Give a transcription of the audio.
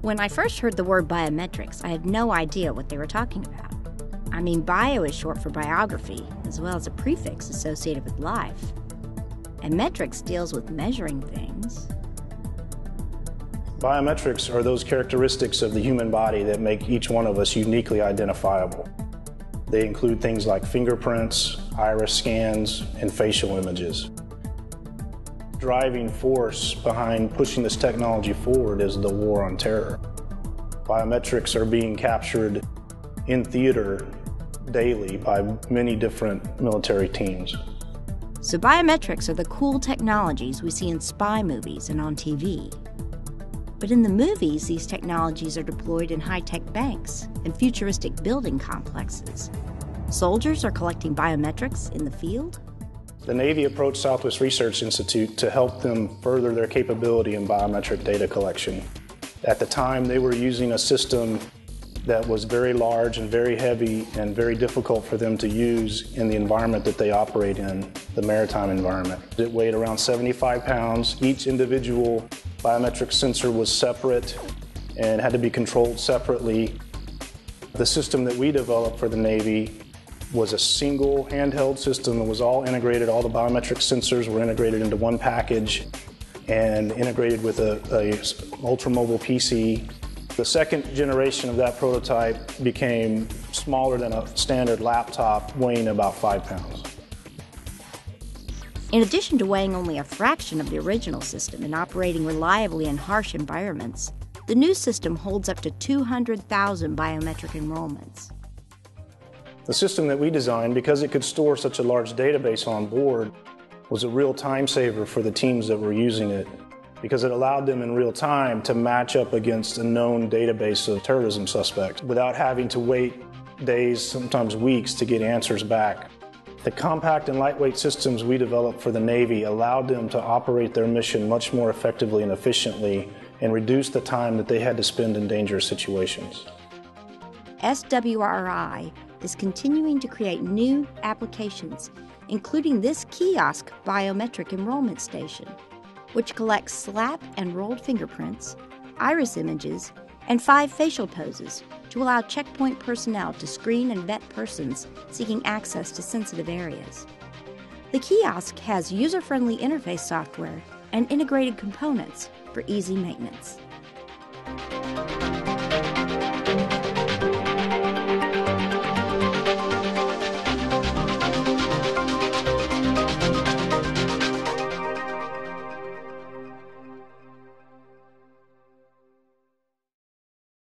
When I first heard the word biometrics, I had no idea what they were talking about. I mean, bio is short for biography, as well as a prefix associated with life. And metrics deals with measuring things. Biometrics are those characteristics of the human body that make each one of us uniquely identifiable. They include things like fingerprints, iris scans, and facial images. Driving force behind pushing this technology forward is the war on terror. Biometrics are being captured in theater daily by many different military teams. So, biometrics are the cool technologies we see in spy movies and on TV. But in the movies, these technologies are deployed in high tech banks and futuristic building complexes. Soldiers are collecting biometrics in the field? The Navy approached Southwest Research Institute to help them further their capability in biometric data collection. At the time, they were using a system that was very large and very heavy and very difficult for them to use in the environment that they operate in, the maritime environment. It weighed around 75 pounds. Each individual biometric sensor was separate and had to be controlled separately. The system that we developed for the Navy was a single handheld system. that was all integrated. All the biometric sensors were integrated into one package and integrated with a, a ultra mobile PC. The second generation of that prototype became smaller than a standard laptop, weighing about five pounds. In addition to weighing only a fraction of the original system and operating reliably in harsh environments, the new system holds up to 200,000 biometric enrollments. The system that we designed, because it could store such a large database on board, was a real time saver for the teams that were using it because it allowed them in real time to match up against a known database of terrorism suspects without having to wait days, sometimes weeks, to get answers back. The compact and lightweight systems we developed for the Navy allowed them to operate their mission much more effectively and efficiently and reduce the time that they had to spend in dangerous situations. SWRI is continuing to create new applications, including this kiosk biometric enrollment station, which collects slap and rolled fingerprints, iris images, and five facial poses to allow checkpoint personnel to screen and vet persons seeking access to sensitive areas. The kiosk has user friendly interface software and integrated components for easy maintenance.